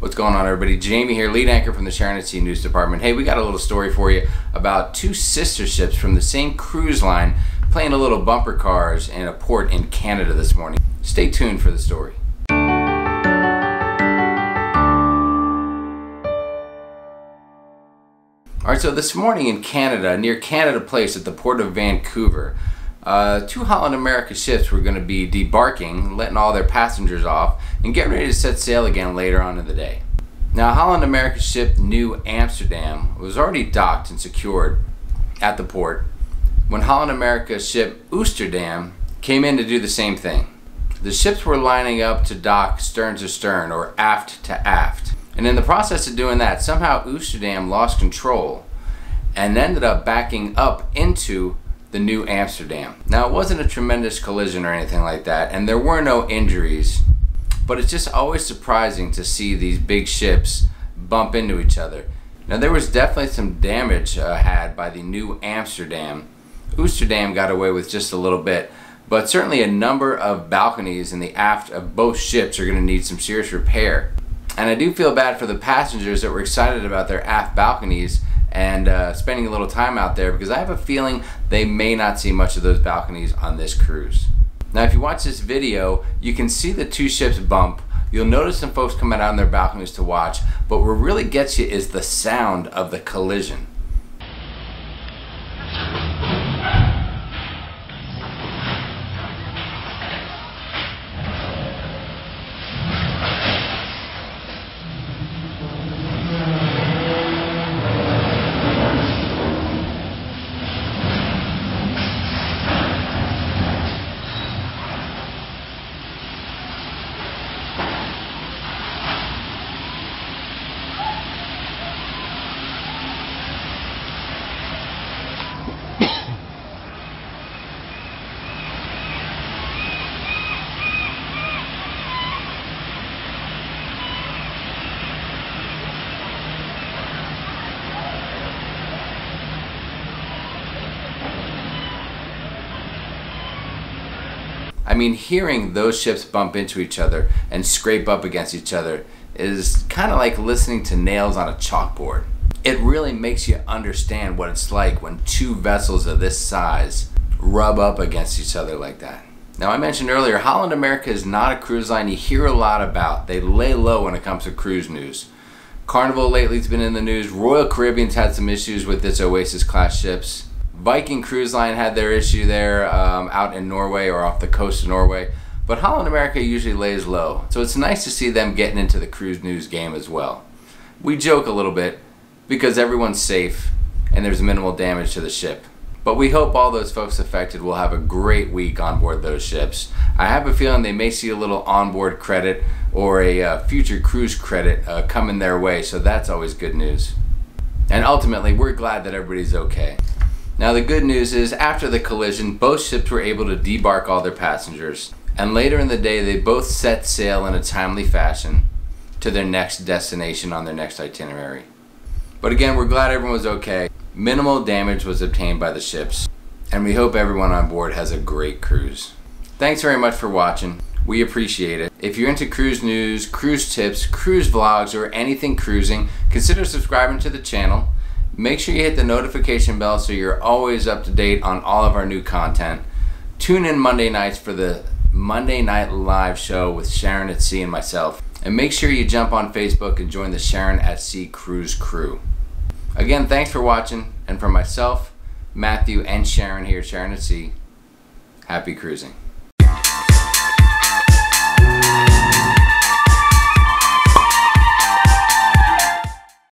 What's going on, everybody? Jamie here, lead anchor from the Sharon Sea News Department. Hey, we got a little story for you about two sister ships from the same cruise line playing a little bumper cars in a port in Canada this morning. Stay tuned for the story. All right, so this morning in Canada, near Canada Place at the port of Vancouver, uh, two Holland America ships were going to be debarking, letting all their passengers off, and getting ready to set sail again later on in the day. Now, Holland America ship Nieuw Amsterdam was already docked and secured at the port when Holland America ship Oosterdam came in to do the same thing. The ships were lining up to dock stern to stern or aft to aft. And in the process of doing that, somehow Oosterdam lost control and ended up backing up into the Nieuw Amsterdam. Now, it wasn't a tremendous collision or anything like that, and there were no injuries, but it's just always surprising to see these big ships bump into each other. Now, there was definitely some damage uh, had by the Nieuw Amsterdam. Oosterdam got away with just a little bit, but certainly a number of balconies in the aft of both ships are going to need some serious repair. And I do feel bad for the passengers that were excited about their aft balconies and uh, spending a little time out there because I have a feeling they may not see much of those balconies on this cruise. Now if you watch this video, you can see the two ships bump. You'll notice some folks coming out on their balconies to watch, but what really gets you is the sound of the collision. I mean, hearing those ships bump into each other and scrape up against each other is kind of like listening to nails on a chalkboard. It really makes you understand what it's like when two vessels of this size rub up against each other like that. Now, I mentioned earlier, Holland America is not a cruise line you hear a lot about. They lay low when it comes to cruise news. Carnival lately has been in the news. Royal Caribbean's had some issues with its Oasis class ships. Viking Cruise Line had their issue there um, out in Norway or off the coast of Norway. But Holland America usually lays low. So it's nice to see them getting into the cruise news game as well. We joke a little bit because everyone's safe and there's minimal damage to the ship. But we hope all those folks affected will have a great week on board those ships. I have a feeling they may see a little onboard credit or a uh, future cruise credit uh, coming their way, so that's always good news. And ultimately, we're glad that everybody's okay. Now the good news is after the collision, both ships were able to debark all their passengers. And later in the day, they both set sail in a timely fashion to their next destination on their next itinerary. But again, we're glad everyone was okay. Minimal damage was obtained by the ships. And we hope everyone on board has a great cruise. Thanks very much for watching. We appreciate it. If you're into cruise news, cruise tips, cruise vlogs, or anything cruising, consider subscribing to the channel. Make sure you hit the notification bell so you're always up to date on all of our new content. Tune in Monday nights for the Monday Night Live show with Sharon at Sea and myself. And make sure you jump on Facebook and join the Sharon at Sea Cruise crew. Again, thanks for watching. And for myself, Matthew, and Sharon here, Sharon at Sea, happy cruising.